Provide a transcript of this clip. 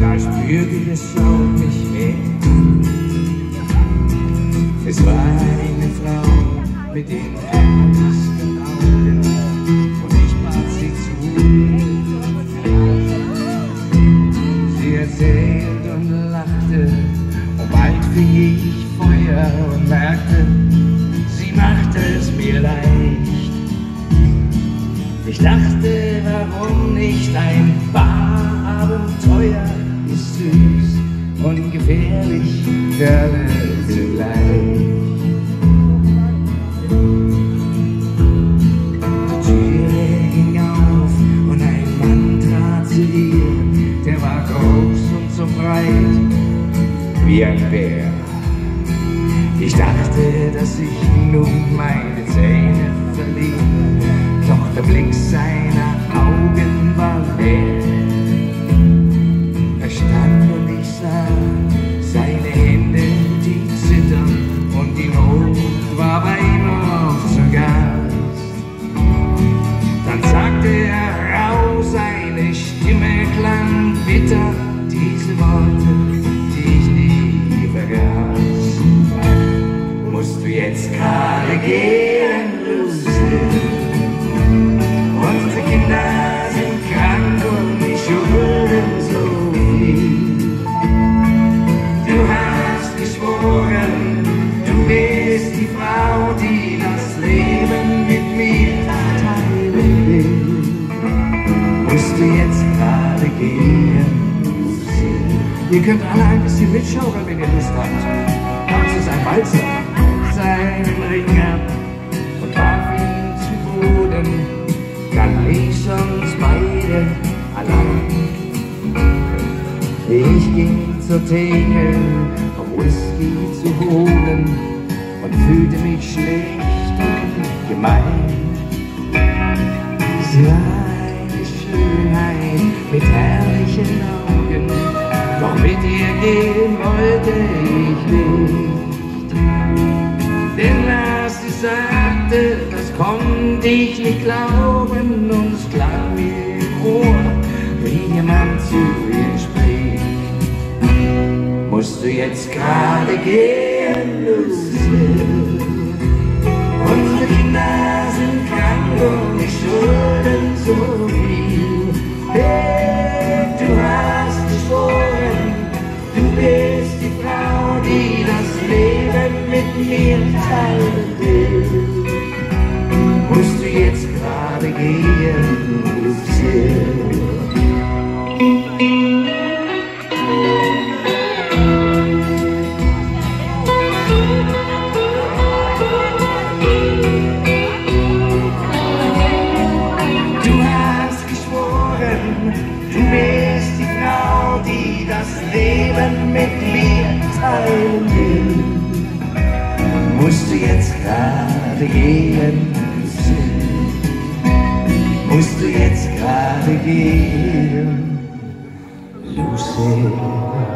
da spürte ich es auch nicht mehr. Es war eine Frau mit den ärmsten Augen und ich bat sie zu. Sie erzählte und lachte und bald fing ich Feuer und merkte, sie machte es mir leicht. Ich dachte, warum nicht ein Abenteuer ist süß und gefährlich für alle zugleich. Die Türe ging auf und ein Mann trat zu ihr, der war groß und so breit wie ein Bär. Ich dachte, dass ich nun meine Zähne verliere, doch der Blick seiner Augen war leer. Bitter, diese Worte, die ich nie vergaß. Musst du jetzt gerade gehen, du jetzt gerade gehen? Ihr könnt alle ein bisschen mitschaukeln, wenn ihr Lust habt. Tanz ist ein Walzer, seinen Ring ab und warf ihn zu Boden. Dann ließ uns beide allein. Ich ging zur Theke, um Whisky zu holen und fühlte mich schlecht und gemein. Ihr gehen wollte ich nicht. Denn was sie sagte, das konnte ich nicht glauben und es klang mir im Ohr, wie jemand zu ihr spricht. Musst du jetzt gerade gehen, Lucy? Mir teilen will. Musst du jetzt gerade gehen, geschworen, du bist die Frau, die das Leben mit gerade gehen, Lucy? Musst du jetzt gerade gehen, Lucy?